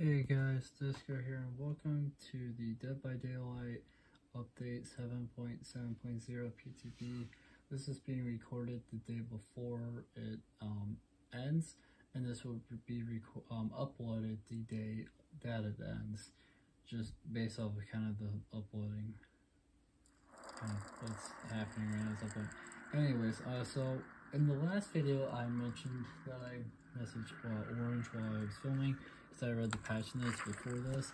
Hey guys, Disco here and welcome to the Dead by Daylight update 7.7.0 PTB. This is being recorded the day before it um, ends and this will be um, uploaded the day that it ends just based off of kind of the uploading kind of what's happening right now. Anyways, uh, so in the last video I mentioned that I messaged uh, Orange while I was filming because I read the patch notes before this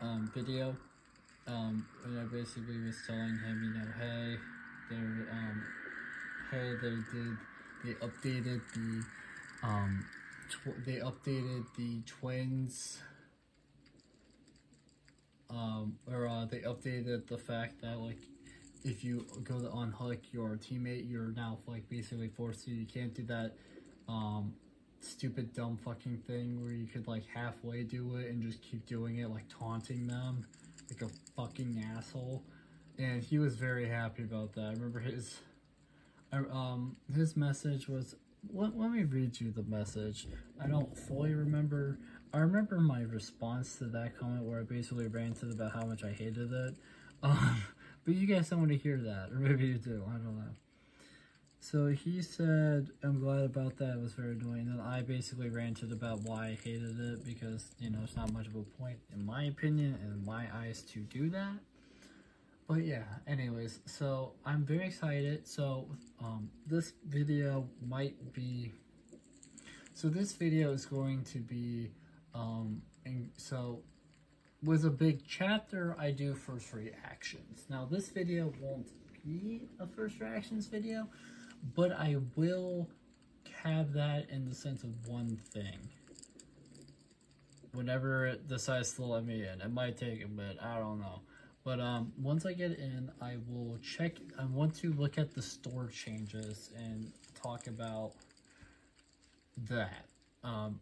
um, video. Um, and I basically was telling him, you know, hey, they're, um, hey, they did, they updated the, um, they updated the twins, um, or, uh, they updated the fact that, like, if you go to unhook your teammate, you're now, like, basically forced to, you can't do that, um, stupid dumb fucking thing where you could like halfway do it and just keep doing it like taunting them like a fucking asshole. And he was very happy about that. I remember his um his message was let, let me read you the message. I don't fully remember. I remember my response to that comment where I basically ranted about how much I hated it. Um but you guys don't want to hear that or maybe you do. I don't know so he said, I'm glad about that, it was very annoying. And I basically ranted about why I hated it because, you know, it's not much of a point, in my opinion, in my eyes, to do that. But yeah, anyways, so I'm very excited. So, um, this video might be, so this video is going to be, um, and so with a big chapter, I do first reactions. Now, this video won't be a first reactions video, but I will have that in the sense of one thing. Whenever it decides to let me in. It might take a bit, I don't know. But um, once I get in, I will check, I want to look at the store changes and talk about that. Um,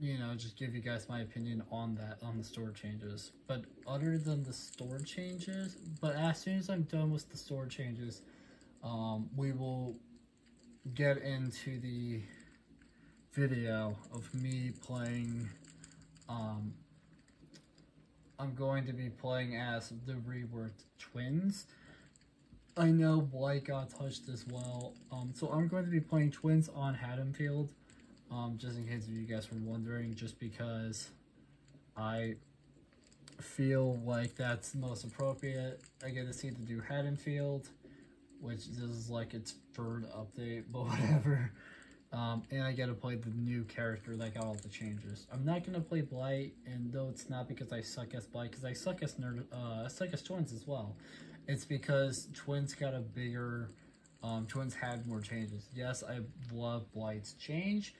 you know, just give you guys my opinion on that, on the store changes. But other than the store changes, but as soon as I'm done with the store changes, um, we will get into the video of me playing um, I'm going to be playing as the reworked twins. I know Blight got touched as well. Um, so I'm going to be playing twins on Haddonfield um, just in case you guys were wondering just because I feel like that's most appropriate. I get to see the new Haddonfield which this is like its third update, but whatever. Um, and I get to play the new character that got all the changes. I'm not gonna play Blight, and though it's not because I suck as Blight, because I suck as nerd, uh, I suck as Twins as well. It's because Twins got a bigger, um, Twins had more changes. Yes, I love Blight's change,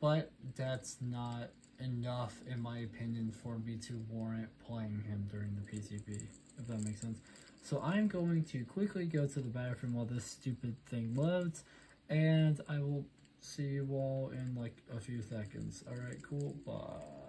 but that's not enough, in my opinion, for me to warrant playing him during the PTB, if that makes sense. So I'm going to quickly go to the bathroom while this stupid thing loads, and I will see you all in like a few seconds. Alright, cool, bye.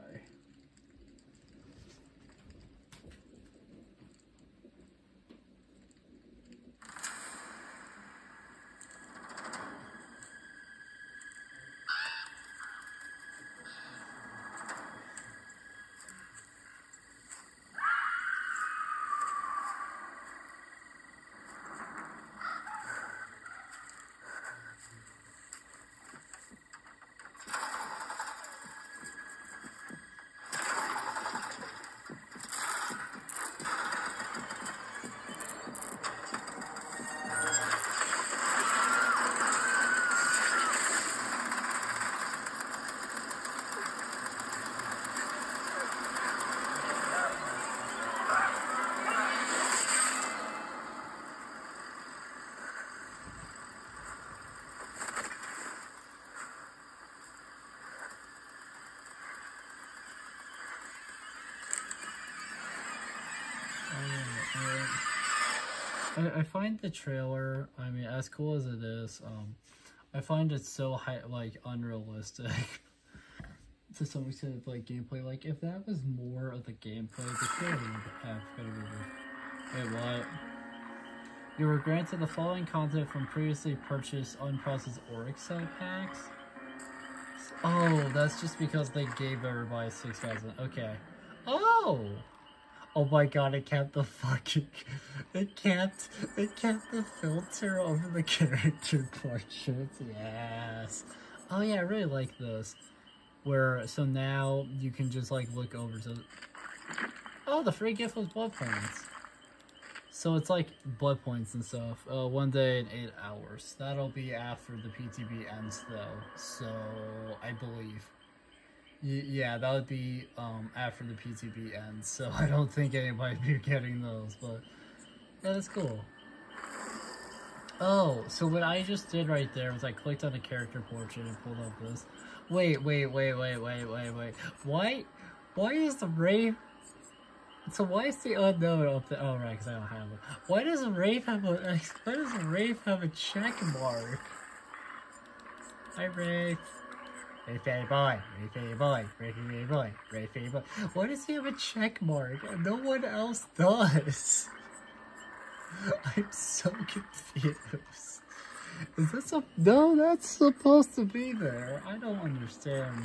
I, I find the trailer, I mean, as cool as it is, um, I find it so high, like unrealistic to some extent of like gameplay. Like if that was more of the gameplay, the trailer would have Wait, what? You were granted the following content from previously purchased unprocessed Auric cell packs. Oh, that's just because they gave everybody 6,000. Okay. Oh! Oh my god, it kept the fucking... It. It kept the filter over the character portraits. Yes. Oh yeah, I really like this. Where, so now you can just like look over to... Oh, the free gift was blood points. So it's like blood points and stuff. Uh, one day in eight hours. That'll be after the PTB ends though. So I believe. Yeah, that would be um, after the PTB ends. So I don't think anybody would be getting those, but yeah, that's cool. Oh, so what I just did right there was I clicked on a character portrait and pulled up this. Wait, wait, wait, wait, wait, wait, wait. Why, why is the Wraith so why is the unknown up there? Oh, right, because I don't have it. Why does Wraith have a, why does Wraith have a check mark? Hi, Wraith. Baby boy, baby boy, baby boy, baby boy. Why does he have a check mark? No one else does. I'm so confused. Is this a- No, that's supposed to be there. I don't understand.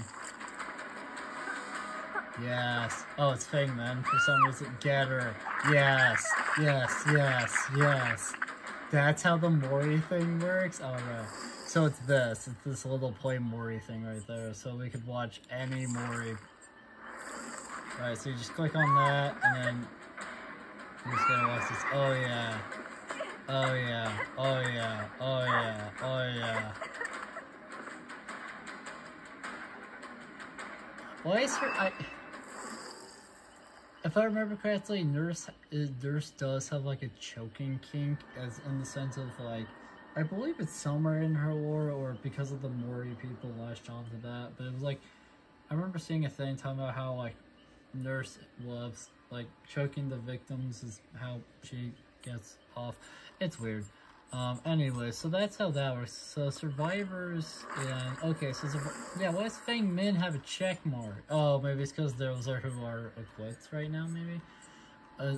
Yes. Oh, it's Feng Min for some reason. Get her. Yes. Yes. Yes. Yes. That's how the Mori thing works? Oh, no. So it's this. It's this little play Mori thing right there. So we could watch any Mori. Alright, so you just click on that, and then you're just gotta watch this. Oh, yeah. Oh, yeah. Oh, yeah. Oh, yeah. Oh, yeah. Why is her... I... If I remember correctly, Nurse is, Nurse does have like a choking kink, as in the sense of like, I believe it's somewhere in her lore, or because of the Mori people latched onto that. But it was like, I remember seeing a thing talking about how like Nurse loves like choking the victims is how she gets off. It's weird. Um, anyway, so that's how that works. So survivors and okay, so yeah, why does Feng Min have a check mark? Oh, maybe it's because those are who are equipped right now. Maybe. Uh,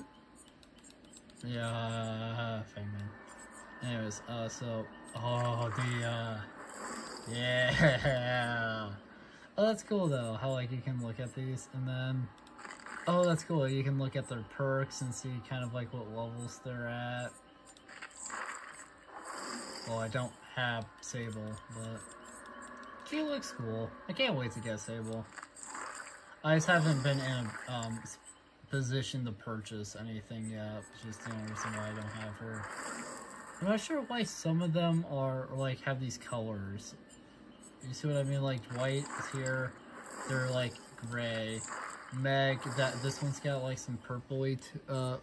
yeah, Feng Min. Anyways, uh, so oh the uh, yeah. Oh, that's cool though. How like you can look at these and then. Oh, that's cool. You can look at their perks and see kind of like what levels they're at. Well, I don't have Sable, but she looks cool. I can't wait to get Sable. I just haven't been in a um, position to purchase anything yet, just the only reason why I don't have her. I'm not sure why some of them are, like, have these colors. You see what I mean? Like, white is here, they're, like, gray. Meg, that this one's got, like, some purpley, uh,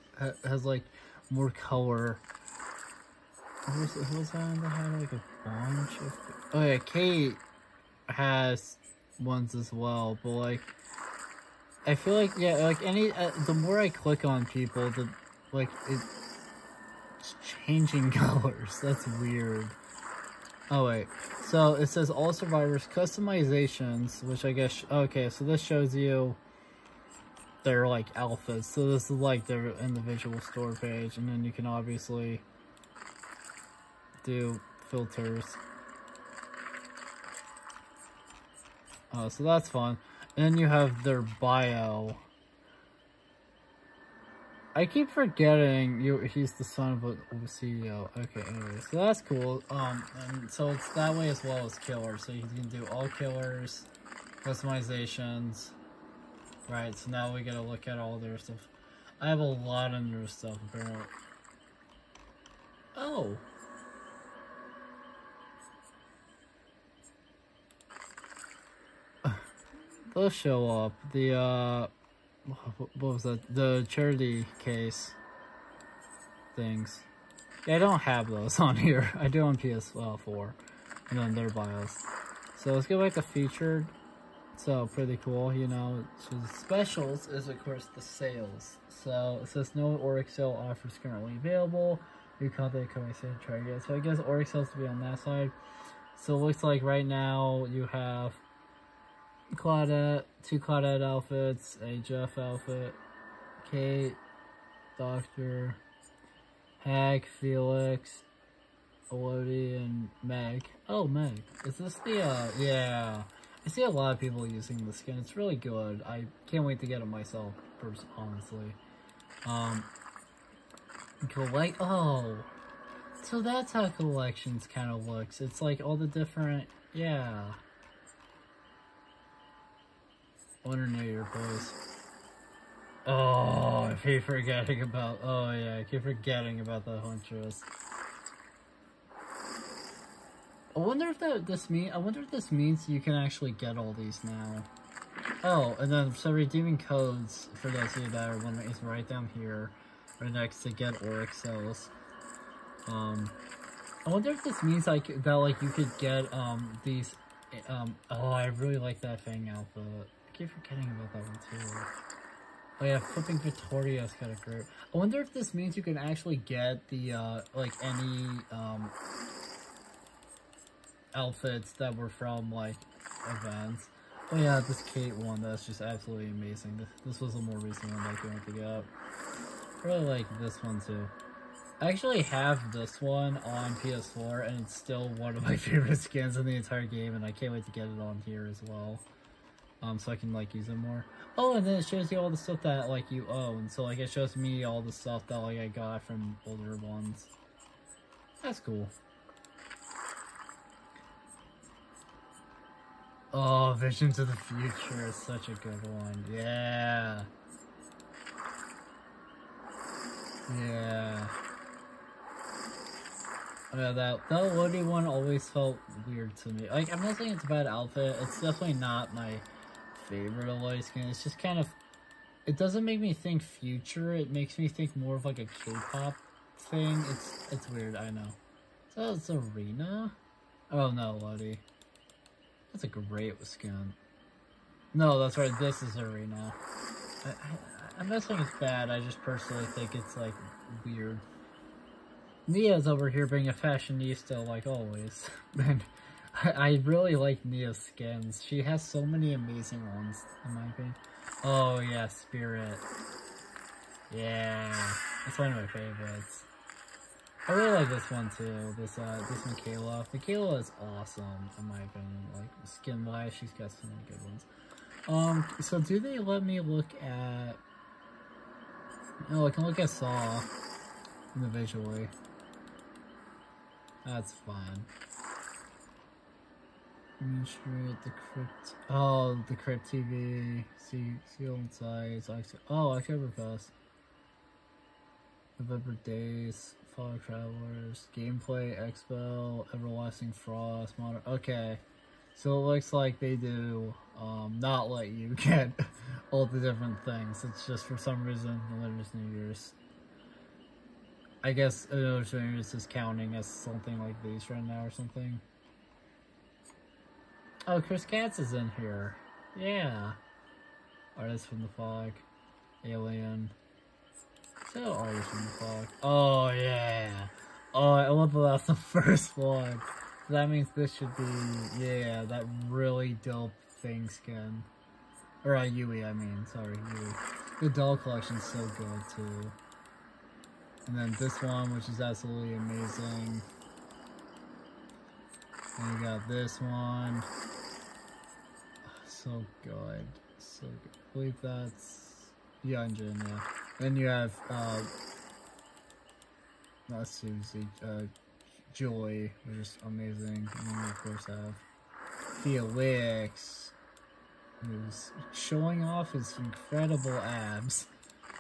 has, like, more color. Who's, who's on that had like a bunch of... Oh yeah, Kate has ones as well, but like... I feel like, yeah, like any... Uh, the more I click on people, the... Like, it's changing colors. That's weird. Oh wait, so it says all survivors customizations, which I guess, okay, so this shows you their like outfits. So this is like their individual store page, and then you can obviously do filters. Uh, so that's fun. And then you have their bio. I keep forgetting you he's the son of a, CEO. Okay, anyway, so that's cool. Um, and so it's that way as well as killers. So you can do all killers, customizations. Right, so now we gotta look at all their stuff. I have a lot of new stuff apparently. Oh. those show up. The, uh, what was that? The charity case things. Yeah, I don't have those on here. I do on PS4 and then their bios. So let's go back to featured. So pretty cool, you know. So specials is of course the sales. So it says no Auric sale offers currently available. You contact coming soon try again. So I guess Auric sales to be on that side. So it looks like right now you have Claudette, two Claudette outfits, a Jeff outfit, Kate, Doctor, Hag, Felix, Elodie, and Meg. Oh, Meg. Is this the, uh, yeah. I see a lot of people using the skin. It's really good. I can't wait to get it myself, honestly. Um, collect. Oh, so that's how collections kind of looks. It's like all the different. Yeah. Winter New Year, boys. Oh, I keep forgetting about. Oh yeah, I keep forgetting about the Huntress. I wonder if that this mean. I wonder if this means you can actually get all these now. Oh, and then so redeeming codes for those of you that are wondering is right down here, right next to get Auric cells. Um, I wonder if this means like that like you could get um these um oh I really like that Fang Alpha. Keep forgetting about that one too. Oh yeah, flipping Victoria's got a great. I wonder if this means you can actually get the uh like any um outfits that were from like events. Oh yeah, this Kate one, that's just absolutely amazing. This, this was a more recent one that I get. I really like this one too. I actually have this one on PS4 and it's still one of my favorite skins in the entire game and I can't wait to get it on here as well. Um, so I can like use it more. Oh, and then it shows you all the stuff that like you own. So like it shows me all the stuff that like I got from older ones. That's cool. Oh, Visions of the Future is such a good one. Yeah. Yeah. Yeah, that, that Woody one always felt weird to me. Like, I'm not saying it's a bad outfit. It's definitely not my favorite Aloy skin. It's just kind of... It doesn't make me think future. It makes me think more of like a K-pop thing. It's it's weird, I know. So Arena? Oh no, Woody. That's a great skin. No, that's right. This is Arena. I, I, I'm not saying it's bad. I just personally think it's like weird. Nea's over here being a fashionista like always. and I, I really like Nea's skins. She has so many amazing ones, in my opinion. Oh yeah, Spirit. Yeah, it's one of my favorites. I really like this one too. This uh, this Mikaela. Mikaela is awesome in my opinion. Like skin wise, she's got so many good ones. Um, so do they let me look at? No, I can look at Saw individually. That's fine. Administrate the crypt. Oh, the crypt TV. See, see on sites. Oh, Oktoberfest. November Days. Fog Travelers, Gameplay, Expo, Everlasting Frost, Modern. Okay, so it looks like they do um, not let you get all the different things. It's just for some reason, the Lunar New Year's. I guess Lunar New Year's is counting as something like these right now or something. Oh, Chris Katz is in here. Yeah. Artist from the Fog. Alien. So artist from the Fog. Oh, yeah. Oh, I love that that's the first one. That means this should be, yeah, that really dope thing skin. Or uh, Yui, I mean, sorry, Yui. The doll collection's so good, too. And then this one, which is absolutely amazing. And you got this one. So good. So good. I believe that's Yunjin, yeah. Then you have, uh, not Susie, uh, Joy, which is amazing. And then you, of course, have Felix, who's showing off his incredible abs.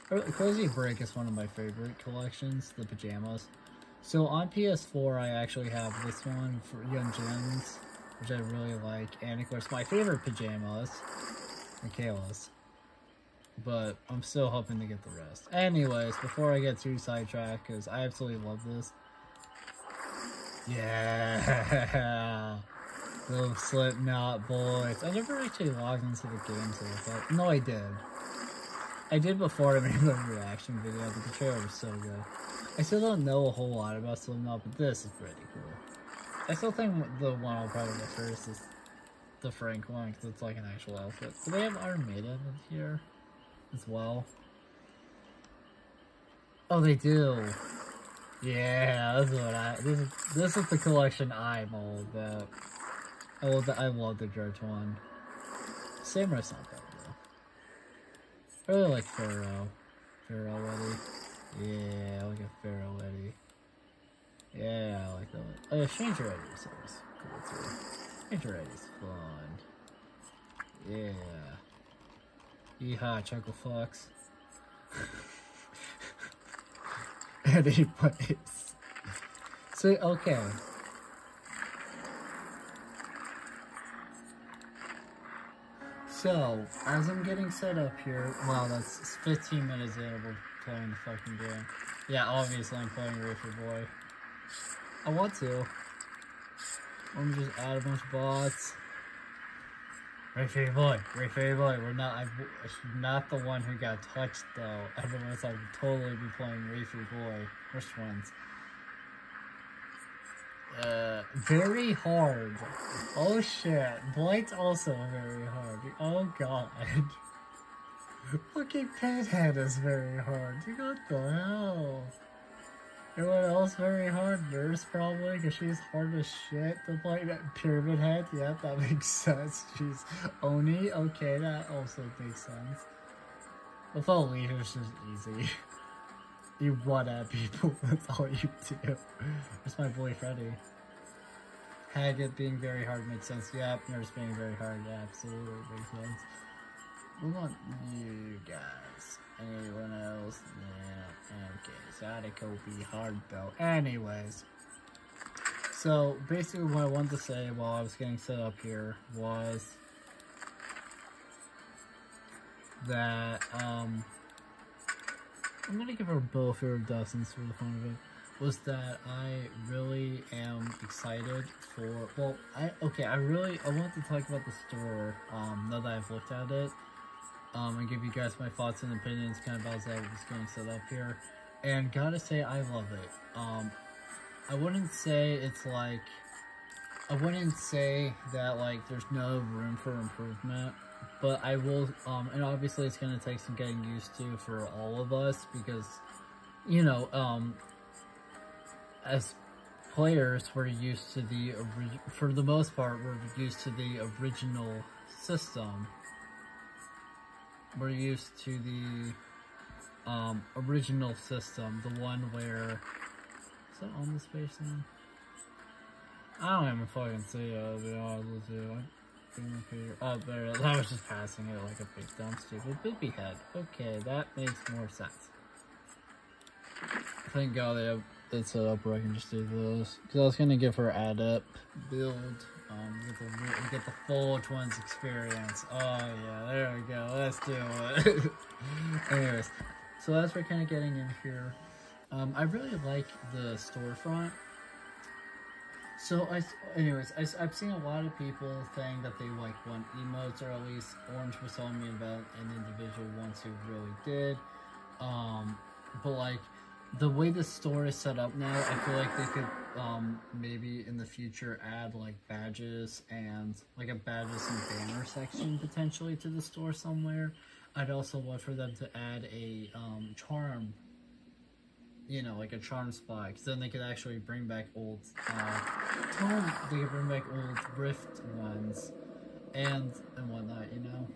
Cozy Break is one of my favorite collections, the pajamas. So on PS4, I actually have this one for Yun-Jin's, which I really like, and of course my favorite pajamas, Mikaela's but I'm still hoping to get the rest. Anyways, before I get too sidetracked, because I absolutely love this. Yeah! Those Slipknot boys. I never actually logged into the game to look at. No, I did. I did before I made the reaction video, but the trailer was so good. I still don't know a whole lot about Slipknot, but this is pretty cool. I still think the one I'll probably get first is the Frank one, because it's like an actual outfit. Do they have Iron Maiden here? as well. Oh, they do. Yeah, this is what I. This is this is the collection I'm all about. I love the I love the Dredge one. Samurai's not bad though. I really like Pharaoh. Pharaoh Eddie. Yeah, like a Pharaoh Eddie. Yeah, I like that one. Oh yeah, Stranger Eddie is always cool too. Stranger Eddie's fun. Yeah. Yeehaw, Chuckle Fox. Anyways. So, okay. So, as I'm getting set up here, wow, that's 15 minutes in of playing the fucking game. Yeah, obviously I'm playing Reefer Boy. I want to. Let me just add a bunch of bots. Reefer Boy, Reefer Boy, we're not, I'm not the one who got touched though. Otherwise I would totally be playing Reefer Boy. Which ones? Uh, very hard. Oh shit. Blight's also very hard. Oh god. Fucking Pinhead is very hard. What the hell? Anyone else very hard? Nurse probably, because she's hard as shit to play that Pyramid Head. Yeah, that makes sense. She's Oni. Okay, that also makes sense. With all leaders, just easy. You run at people, that's all you do. That's my boy Freddy. Haggett being very hard makes sense. Yep, Nurse being very hard, yeah, absolutely makes sense. We want you guys. Anyone else? Yeah, okay. Sadako be hard though. Anyways. So, basically what I wanted to say while I was getting set up here was that, um, I'm gonna give her both iridescence for the fun of it. Was that I really am excited for. Well, I okay. I really I want to talk about the store. Um, now that I've looked at it, um, and give you guys my thoughts and opinions, kind of as I was getting set up here. And gotta say, I love it. Um, I wouldn't say it's like. I wouldn't say that like there's no room for improvement but I will, um, and obviously it's going to take some getting used to for all of us because, you know, um, as players, we're used to the, for the most part, we're used to the original system. We're used to the, um, original system, the one where, is that on the space thing? I don't even fucking see it, to be honest with you. Oh, there, I was just passing it like a big dumb stupid baby head. Okay, that makes more sense. Thank God they have it set up where I can just do this. Because I was going to give her add up build, um, get the, get the full twins experience. Oh yeah, there we go, let's do it. Anyways, so as we're kind of getting in here, um, I really like the storefront. So I, anyways, I, have seen a lot of people saying that they like want emotes, or at least Orange was telling me about an individual once who really did. Um, but like the way the store is set up now, I feel like they could um maybe in the future add like badges and like a badges and banner section potentially to the store somewhere. I'd also love for them to add a um charm you know, like a charm spot, because then they could actually bring back old, uh, they could bring back old Rift ones, and, and whatnot, you know?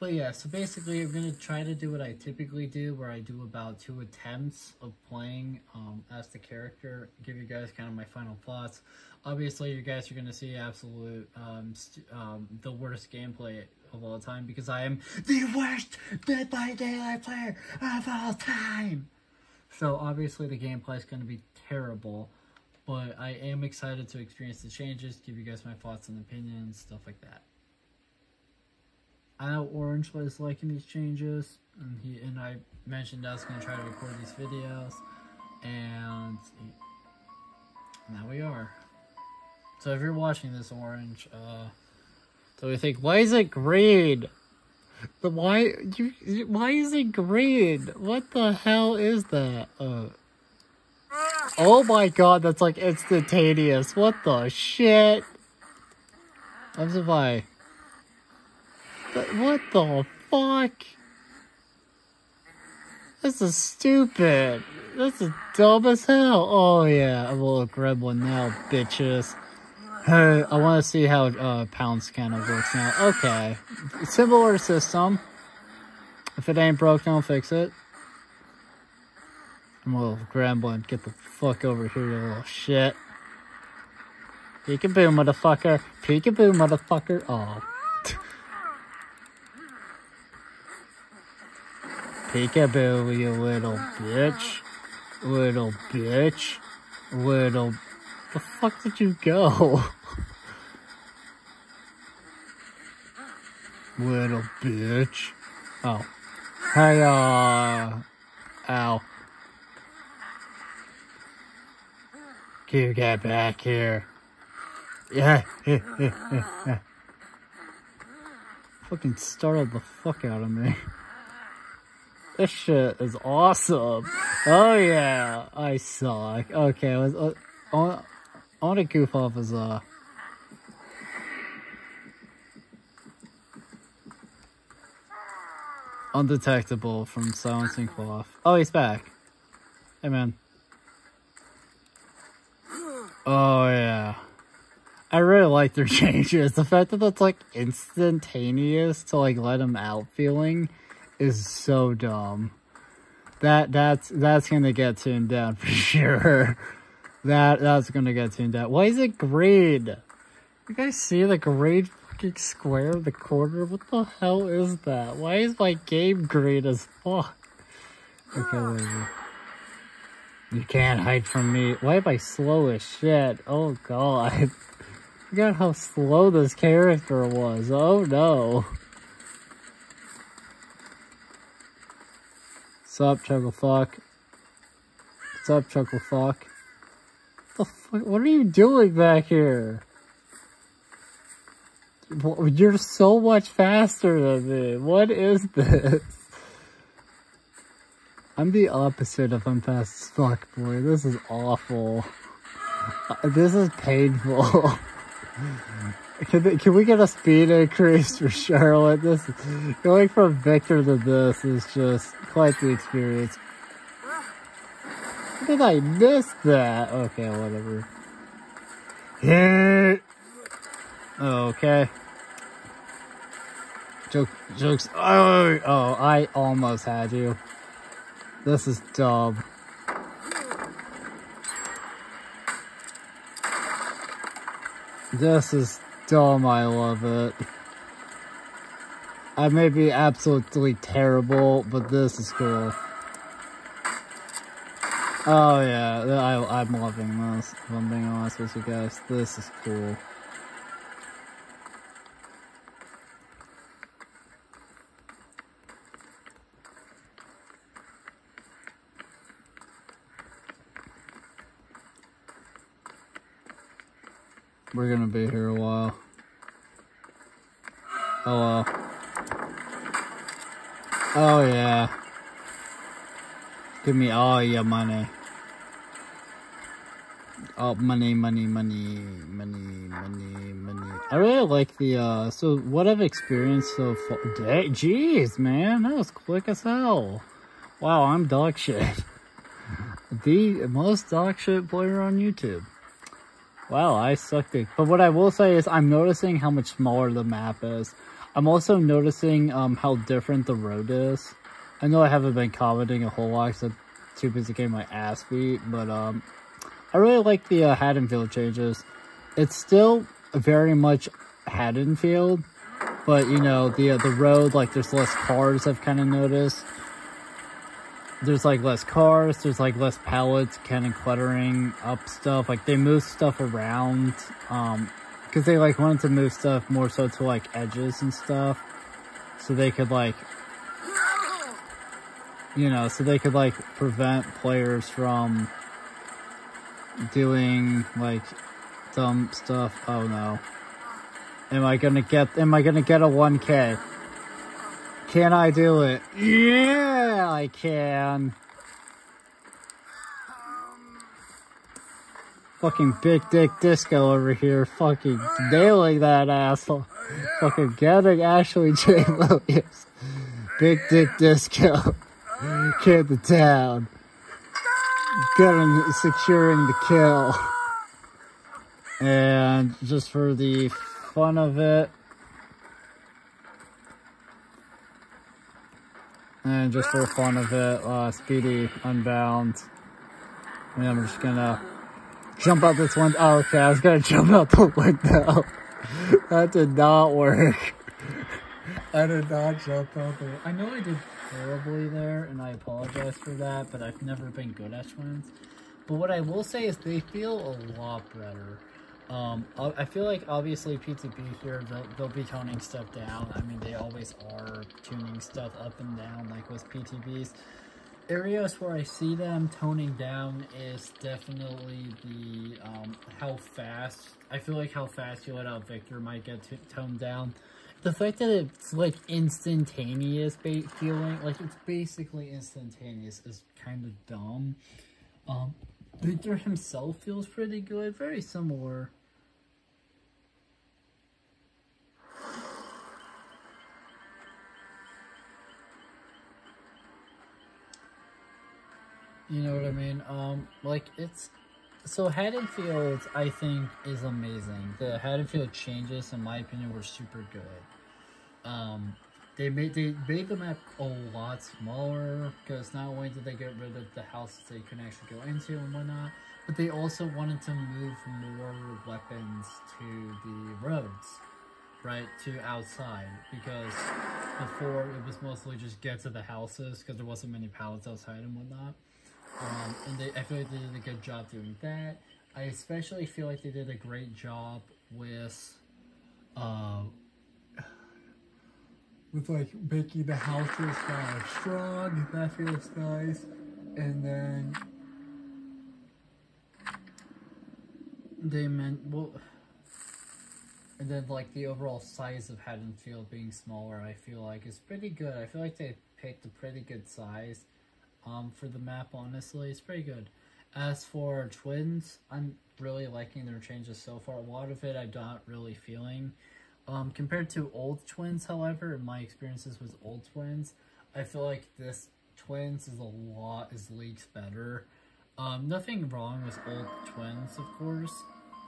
But yeah, so basically I'm going to try to do what I typically do, where I do about two attempts of playing um, as the character, give you guys kind of my final thoughts. Obviously, you guys are going to see absolute, um, um, the worst gameplay of all time because I am the worst Dead by Daylight player of all time. So obviously the gameplay is going to be terrible, but I am excited to experience the changes, give you guys my thoughts and opinions, stuff like that. Know Orange was liking these changes, and he and I mentioned I was going to try to record these videos, and now we are. So if you're watching this, Orange, uh, so we think, why is it green? But why you why is it green? What the hell is that? Uh, oh my god, that's like instantaneous. What the shit? I'm surviving. What the fuck? This is stupid. This is dumb as hell. Oh yeah, a little gremlin now, bitches. Hey, I want to see how uh, pound scanner works now. Okay, similar system. If it ain't broke, don't fix it. I'm a little gremlin. Get the fuck over here, you little shit. Peekaboo, motherfucker. Peekaboo, motherfucker. Oh. Peekaboo, you little bitch. Little bitch. Little... The fuck did you go? little bitch. Oh. Hey, uh... Ow. Can you get back here? Yeah. Fucking startled the fuck out of me. This shit is awesome. Oh yeah, I suck. Okay, was, uh, I want to goof off as uh undetectable from silencing cloth. Oh, he's back. Hey man. Oh yeah. I really like their changes. The fact that that's like instantaneous to like let him out feeling is so dumb. That that's that's gonna get tuned down for sure. That that's gonna get tuned down. Why is it green? You guys see the green fucking square in the corner? What the hell is that? Why is my game green as fuck? Okay. You can't hide from me. Why am I slow as shit? Oh god. I forgot how slow this character was. Oh no. Sup, Chuckle Fuck? What's up, Chuckle Fuck? What the fuck? What are you doing back here? You're so much faster than me. What is this? I'm the opposite of I'm fast as fuck, boy. This is awful. This is painful. Can, can we get a speed increase for Charlotte? This going from Victor to this is just quite the experience. Did I miss that? Okay, whatever. Hit. Okay. Joke, jokes. Oh, oh, I almost had you. This is dumb. This is dumb, I love it. I may be absolutely terrible, but this is cool. Oh yeah, I, I'm loving this, if I'm being honest with you guys. This is cool. We're gonna be here a while. Oh. Oh yeah. Give me all your money. Oh, money, money, money, money, money, money. I really like the, uh, so what I've experienced so far. Jeez, man, that was quick as hell. Wow, I'm dog shit. The most dog shit player on YouTube. Wow, I sucked it. But what I will say is I'm noticing how much smaller the map is. I'm also noticing um, how different the road is. I know I haven't been commenting a whole lot because I'm too busy getting my ass beat, but um, I really like the uh, Haddonfield changes. It's still very much Haddonfield, but you know, the, uh, the road, like there's less cars I've kind of noticed there's like less cars, there's like less pallets kind of cluttering up stuff. Like they move stuff around, um, cause they like wanted to move stuff more so to like edges and stuff. So they could like, you know, so they could like prevent players from doing like dumb stuff. Oh no. Am I gonna get, am I gonna get a 1k? Can I do it? Yeah, I can. Fucking big dick disco over here, fucking nailing that asshole. Fucking getting Ashley J. Williams. Big dick disco. Kid the town. Getting, securing the kill. And just for the fun of it, and just for fun of it, uh, Speedy Unbound. And I'm just gonna jump out this window. Oh, okay, I was gonna jump out the window. that did not work. I did not jump out there. I know I did terribly there, and I apologize for that, but I've never been good at twins. But what I will say is they feel a lot better. Um, I feel like obviously PTB here, they'll, they'll be toning stuff down. I mean, they always are tuning stuff up and down, like with PTBs. Areas where I see them toning down is definitely the, um, how fast, I feel like how fast you let out Victor might get toned down. The fact that it's, like, instantaneous feeling, like, it's basically instantaneous is kind of dumb. Um, Victor himself feels pretty good, very similar You know what I mean? Um, like it's so Haddonfield, I think, is amazing. The Haddonfield changes, in my opinion, were super good. Um, they made they made the map a lot smaller because not only did they get rid of the houses they couldn't actually go into and whatnot, but they also wanted to move more weapons to the roads, right, to outside because before it was mostly just get to the houses because there wasn't many pallets outside and whatnot. Um, and they, I feel like they did a good job doing that. I especially feel like they did a great job with, uh, with like making the houses kind of strong. That feels nice. And then they meant well. And then like the overall size of Haddonfield being smaller, I feel like is pretty good. I feel like they picked a pretty good size um, for the map, honestly. It's pretty good. As for Twins, I'm really liking their changes so far. A lot of it I'm not really feeling. Um, compared to old Twins, however, in my experiences with old Twins, I feel like this Twins is a lot, is leagues better. Um, nothing wrong with old Twins, of course.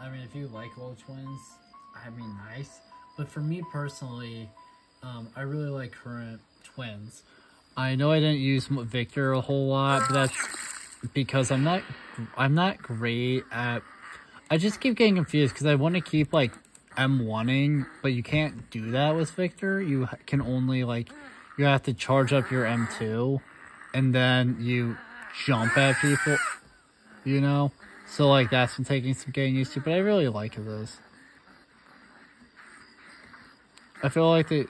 I mean, if you like old Twins, I mean, nice. But for me personally, um, I really like current Twins. I know I didn't use Victor a whole lot, but that's because I'm not, I'm not great at, I just keep getting confused because I want to keep like M1ing, but you can't do that with Victor. You can only like, you have to charge up your M2 and then you jump at people, you know? So like that's been taking some getting used to, but I really like this. I feel like they,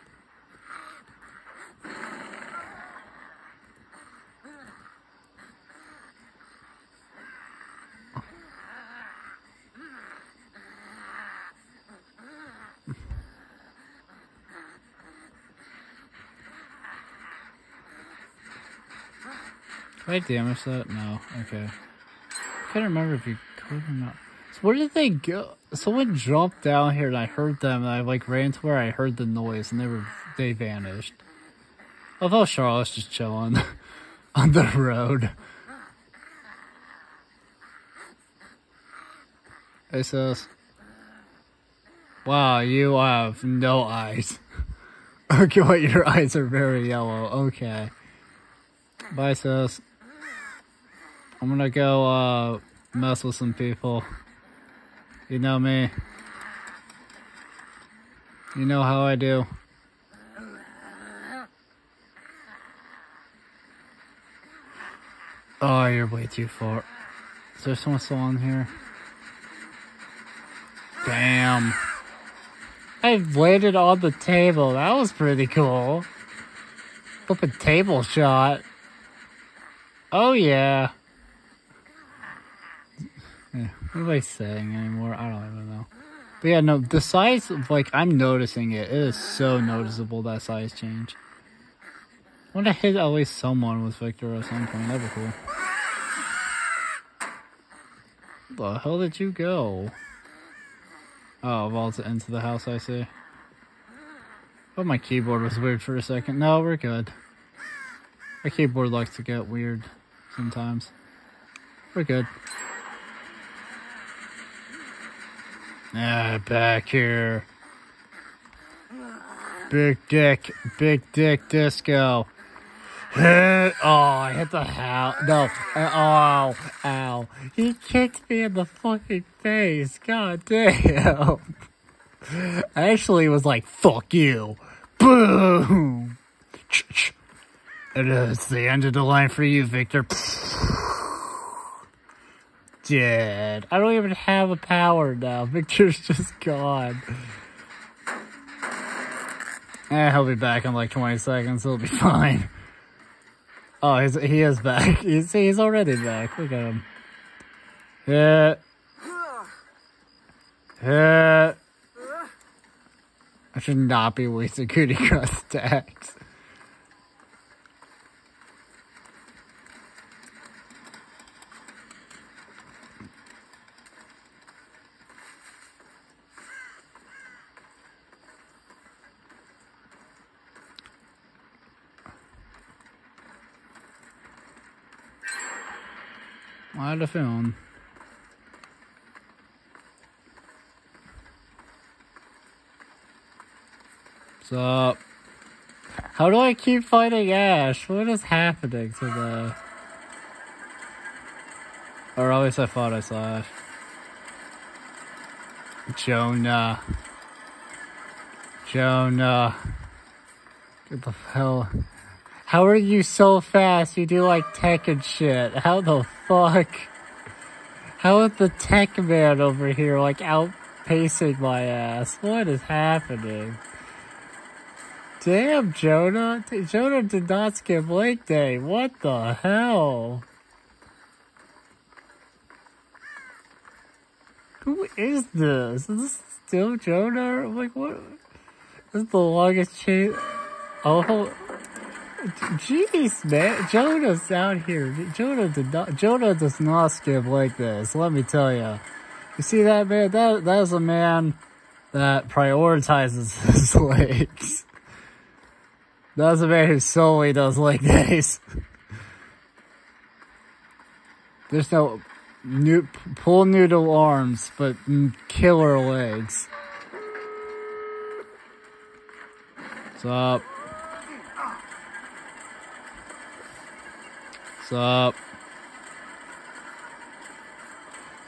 I damage that? No. Okay. I can't remember if you could or not. So where did they go? Someone jumped down here and I heard them and I like ran to where I heard the noise and they were they vanished. I thought Charlotte's just chilling on the road. Hey sis. Wow, you have no eyes. okay, what your eyes are very yellow. Okay. Bye sis. I'm gonna go uh, mess with some people. You know me. You know how I do. Oh, you're way too far. Is there someone still on here? Damn. I waited on the table. That was pretty cool. Flip a table shot. Oh yeah. What am I saying anymore? I don't even know. But yeah, no, the size, like, I'm noticing it. It is so noticeable, that size change. I want to hit at least someone with Victor at some point. That'd be cool. The hell did you go? Oh, vaulted into the house, I see. Oh, my keyboard was weird for a second. No, we're good. My keyboard likes to get weird sometimes. We're good. Ah, back here. Big dick, big dick disco. oh, I hit the hell. No. Uh, oh, ow. He kicked me in the fucking face. God damn. Actually was like, fuck you. Boom. It is the end of the line for you, Victor. Dead. I don't even have a power now. Victor's just gone. Eh, he'll be back in like 20 seconds. He'll be fine. Oh, he's, he is back. He's, he's already back. Look at him. Yeah. Yeah. I should not be wasting Coup de Grâce stacks. I had a feeling. So, how do I keep fighting Ash? What is happening today? Or at least I thought I saw it. Jonah. Jonah. Get the hell. How are you so fast? You do like tech and shit. How the fuck? How is the tech man over here like outpacing my ass? What is happening? Damn, Jonah. Jonah did not skip leg day. What the hell? Who is this? Is this still Jonah? Like, what? This is the longest chase. Oh, Jeez, man, Jonah's out here. Jonah did not. Jonah does not skip like this. Let me tell you. You see that man? That that is a man that prioritizes his legs. That's a man who solely does leg days. There's no new pull noodle arms, but killer legs. What's up? What's up?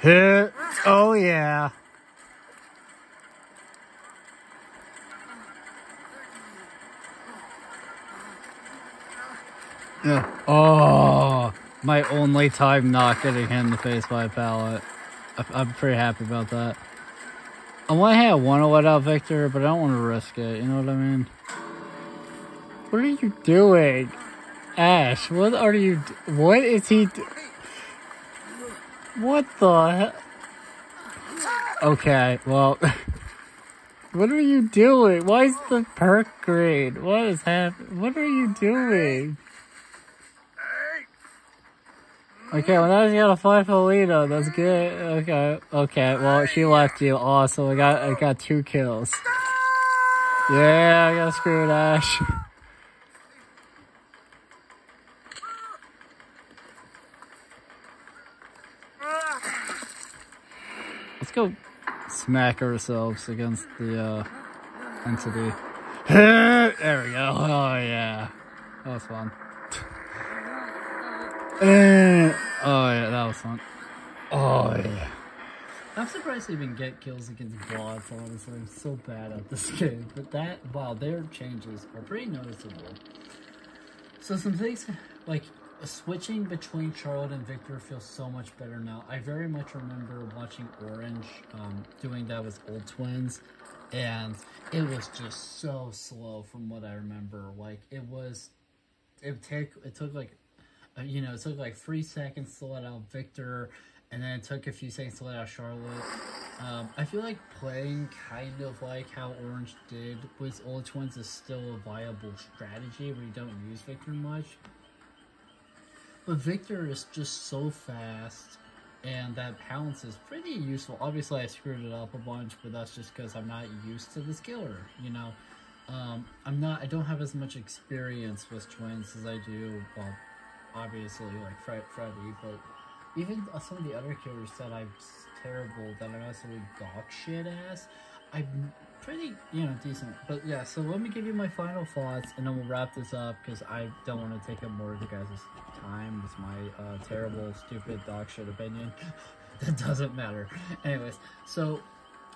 Hit. Oh, yeah. Yeah. Oh, my only time not getting hit in the face by a pallet. I'm pretty happy about that. On one hand, I want to let out Victor, but I don't want to risk it. You know what I mean? What are you doing? Ash, what are you... What is he... What the... Okay, well... What are you doing? Why is the perk green? What is happening? What are you doing? Okay, well now you got a five for Felina. That's good. Okay, okay. Well, she left you. Awesome. I got I got two kills. Yeah, I got screwed, Ash. go smack ourselves against the uh, entity. there we go. Oh yeah, that was fun. oh yeah, that was fun. Oh yeah. I'm surprised they even get kills against bots, honestly. I'm so bad at this game. But that, wow, their changes are pretty noticeable. So some things, like, switching between Charlotte and Victor feels so much better now. I very much remember watching Orange um, doing that with Old Twins, and it was just so slow from what I remember. Like it was, it take it took like, uh, you know, it took like three seconds to let out Victor, and then it took a few seconds to let out Charlotte. Um, I feel like playing kind of like how Orange did with Old Twins is still a viable strategy where you don't use Victor much. But Victor is just so fast, and that pounce is pretty useful. Obviously, I screwed it up a bunch, but that's just because I'm not used to the skiller, you know? Um, I'm not, I don't have as much experience with twins as I do, well, obviously, like Fred, Freddy, but even some of the other killers that I'm terrible, that I'm absolutely dog shit ass, I'm pretty, you know, decent. But yeah, so let me give you my final thoughts, and then we'll wrap this up, because I don't want to take up more of you guys' time with my uh, terrible, stupid, dog shit opinion. that doesn't matter. Anyways, so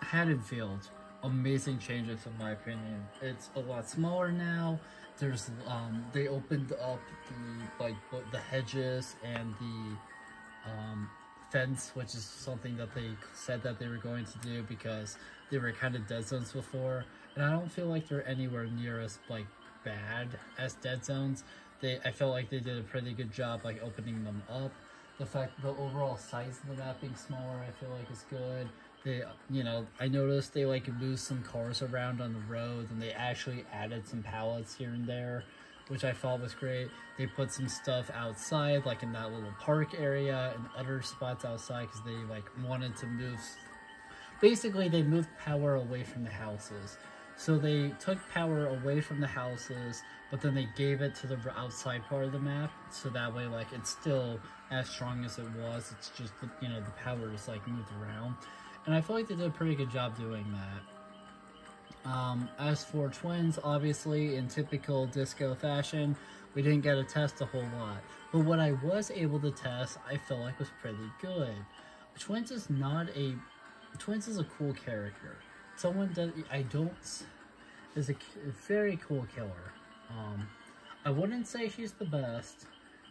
Haddonfield, amazing changes in my opinion. It's a lot smaller now. There's um they opened up the like the hedges and the um fence, which is something that they said that they were going to do because they were kind of dead zones before. And I don't feel like they're anywhere near as like bad as dead zones. They I felt like they did a pretty good job like opening them up. The fact the overall size of the map being smaller I feel like is good they you know i noticed they like moved some cars around on the road and they actually added some pallets here and there which i thought was great. They put some stuff outside like in that little park area and other spots outside because they like wanted to move basically they moved power away from the houses. So they took power away from the houses but then they gave it to the outside part of the map so that way like it's still as strong as it was. It's just you know the power is like moved around. And I feel like they did a pretty good job doing that. Um, as for twins, obviously, in typical disco fashion, we didn't get to test a whole lot. But what I was able to test, I felt like was pretty good. Twins is not a... Twins is a cool character. Someone that I don't... is a, very cool killer. Um, I wouldn't say she's the best,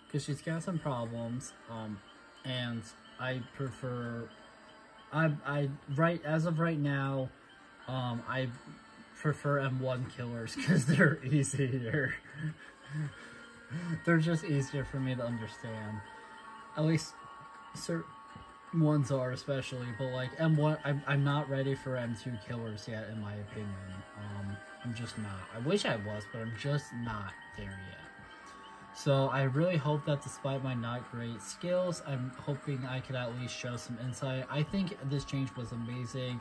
because she's got some problems, um, and I prefer I I right as of right now, um, I prefer M1 killers because they're easier. they're just easier for me to understand. At least certain ones are especially, but like M1, I'm, I'm not ready for M2 killers yet in my opinion. Um, I'm just not. I wish I was, but I'm just not there yet. So I really hope that despite my not great skills, I'm hoping I could at least show some insight. I think this change was amazing.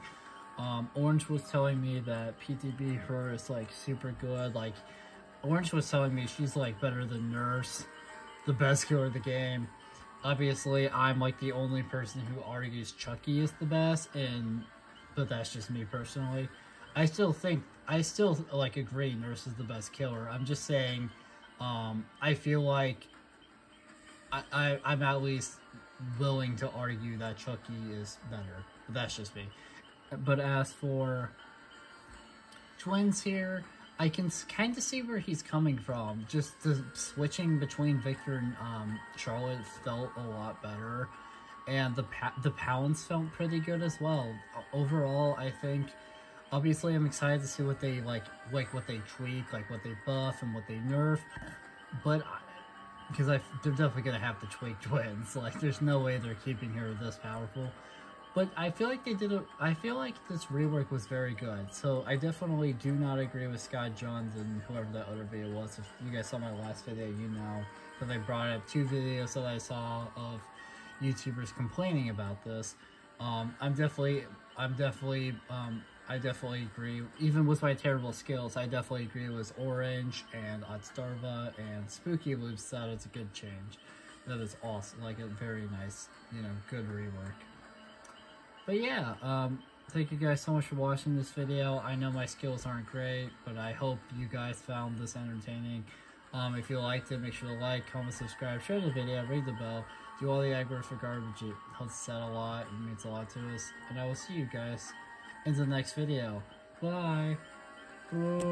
Um, Orange was telling me that PTB her is like super good. Like Orange was telling me she's like better than Nurse, the best killer of the game. Obviously, I'm like the only person who argues Chucky is the best, and but that's just me personally. I still think I still like agree Nurse is the best killer. I'm just saying um, I feel like I, I, I'm at least willing to argue that Chucky is better. But that's just me. But as for twins here, I can kind of see where he's coming from. Just the switching between Victor and um, Charlotte felt a lot better. And the the pounce felt pretty good as well. Overall, I think Obviously, I'm excited to see what they like, like what they tweak, like what they buff and what they nerf. But because I, they're definitely gonna have to tweak twins. Like, there's no way they're keeping her this powerful. But I feel like they did a. I feel like this rework was very good. So I definitely do not agree with Scott Jund and whoever that other video was. If you guys saw my last video, you know that I brought up two videos that I saw of YouTubers complaining about this. Um, I'm definitely, I'm definitely um, I definitely agree. Even with my terrible skills, I definitely agree with Orange and Otzdarva and Spookyloopz that it's a good change. That is awesome. Like a very nice, you know, good rework. But yeah, um, thank you guys so much for watching this video. I know my skills aren't great, but I hope you guys found this entertaining. Um, if you liked it, make sure to like, comment, subscribe, share the video, ring the bell, do all the aggro for garbage. It helps us out a lot. It means a lot to us. And I will see you guys in the next video. Bye. Bye.